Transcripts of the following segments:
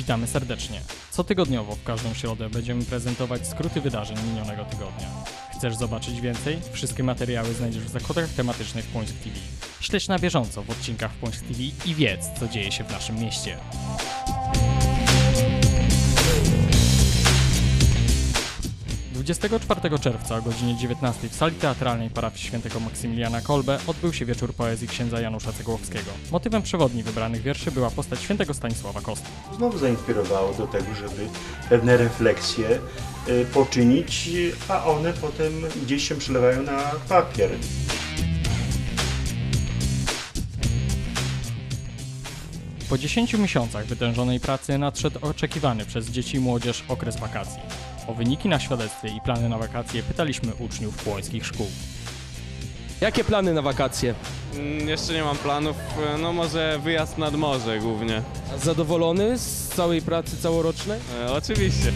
Witamy serdecznie. Cotygodniowo w każdą środę będziemy prezentować skróty wydarzeń minionego tygodnia. Chcesz zobaczyć więcej? Wszystkie materiały znajdziesz w zakładach tematycznych Płońsk TV. Śledź na bieżąco w odcinkach Płońsk TV i wiedz, co dzieje się w naszym mieście. Dwudziestego czwartego czerwca o godzinie 19 w sali teatralnej parafii świętego Maksymiliana Kolbe odbył się wieczór poezji księdza Janusza Cegłowskiego. Motywem przewodni wybranych wierszy była postać świętego Stanisława Kosty. znowu zainspirowało do tego, żeby pewne refleksje y, poczynić, a one potem gdzieś się przelewają na papier. Po 10 miesiącach wytężonej pracy nadszedł oczekiwany przez dzieci i młodzież okres wakacji. O wyniki na świadectwie i plany na wakacje pytaliśmy uczniów płońskich szkół. Jakie plany na wakacje? Mm, Jeszcze nie mam planów, e, no może wyjazd nad morze głównie. Zadowolony z całej pracy całorocznej? E, oczywiście.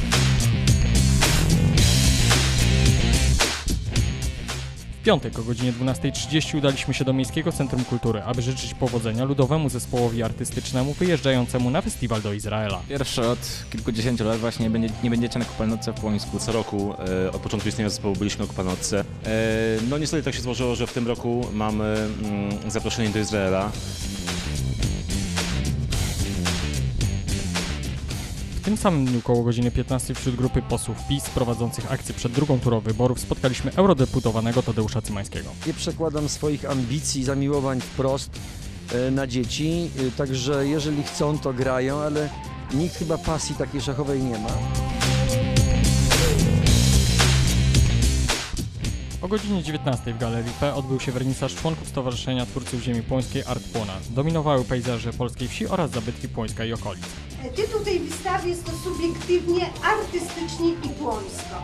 Piątek o godzinie 12.30 udaliśmy się do Miejskiego Centrum Kultury, aby życzyć powodzenia ludowemu zespołowi artystycznemu wyjeżdżającemu na festiwal do Izraela. Pierwszy od kilkudziesięciu lat właśnie nie, będzie, nie będziecie na Kopalnotce w Płońsku. Co roku e, od początku istnienia zespołu byliśmy na Kupanotce. E, no niestety tak się złożyło, że w tym roku mamy mm, zaproszenie do Izraela. Tym samym dniu koło godziny 15 wśród grupy posłów PiS prowadzących akcję przed drugą turą wyborów spotkaliśmy eurodeputowanego Tadeusza Cymańskiego. Nie przekładam swoich ambicji, zamiłowań wprost e, na dzieci, e, także jeżeli chcą, to grają, ale nikt chyba pasji takiej szachowej nie ma. O godzinie 19 w Galerii P odbył się wernisaż członków Stowarzyszenia Twórców Ziemi Płońskiej Art Płona. Dominowały pejzaże polskiej wsi oraz zabytki Płońska i okolic. Tytuł tej wystawy jest to subiektywnie, artystycznie i płońsko.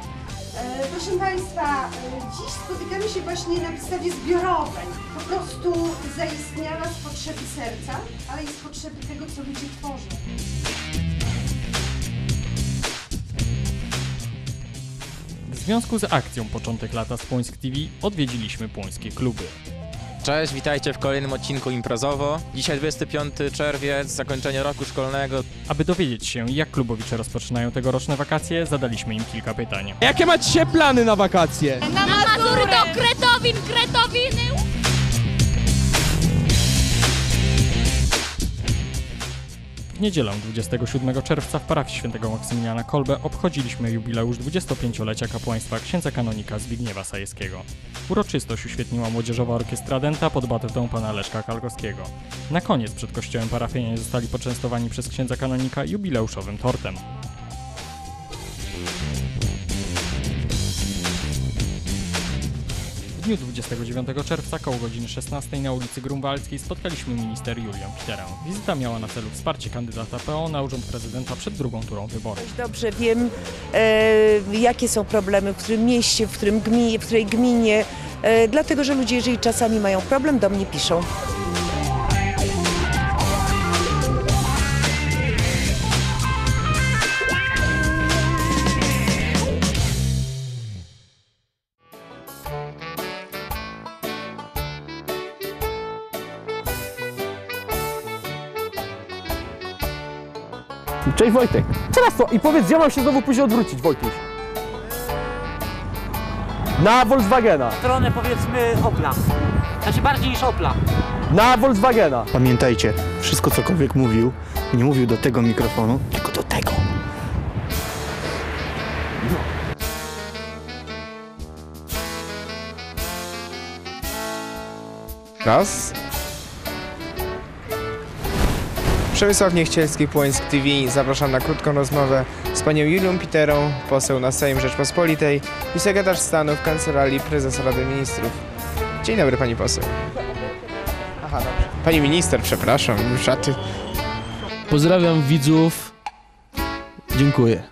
E, Proszę Państwa, e, dziś spotykamy się właśnie na wystawie zbiorowej. Po prostu zaistniała z potrzeby serca, ale i z potrzeby tego, co ludzie tworzą. W związku z akcją Początek Lata z Płońsk TV odwiedziliśmy płońskie kluby. Cześć, witajcie w kolejnym odcinku Imprezowo. Dzisiaj 25 czerwiec, zakończenie roku szkolnego. Aby dowiedzieć się, jak klubowicze rozpoczynają tegoroczne wakacje, zadaliśmy im kilka pytań. Jakie macie plany na wakacje? Na Mazury do Kretowin, Kretowiny! W niedzielę 27 czerwca w parafii świętego Maksymiliana Kolbe obchodziliśmy jubileusz 25-lecia kapłaństwa księdza kanonika Zbigniewa Sajewskiego. Uroczystość uświetniła młodzieżowa orkiestra Denta pod batutą pana Leszka Kalgowskiego. Na koniec przed kościołem parafianie zostali poczęstowani przez księdza kanonika jubileuszowym tortem. Dniu 29 czerwca koło godziny 16 na ulicy Grunwaldzkiej spotkaliśmy minister Julię Piterę. Wizyta miała na celu wsparcie kandydata PO na urząd prezydenta przed drugą turą wyborów. Dobrze wiem, e, jakie są problemy w którym mieście, w, którym gminie, w której gminie, e, dlatego że ludzie, jeżeli czasami mają problem, do mnie piszą. Cześć Wojtek. Teraz to i powiedz, gdzie mam się znowu później odwrócić, Wojtuś? Na Volkswagena. stronę powiedzmy Opla. Znaczy bardziej niż Opla. Na Volkswagena. Pamiętajcie, wszystko cokolwiek mówił, nie mówił do tego mikrofonu, tylko do tego. Raz. Przemysław Niechcielski, Płońsk TV. Zapraszam na krótką rozmowę z panią Julią Piterą, poseł na Sejm Rzeczpospolitej i sekretarz stanu w Kancelarii Prezesa Rady Ministrów. Dzień dobry pani poseł. Aha, dobrze. Pani minister, przepraszam, szaty. Pozdrawiam widzów. Dziękuję.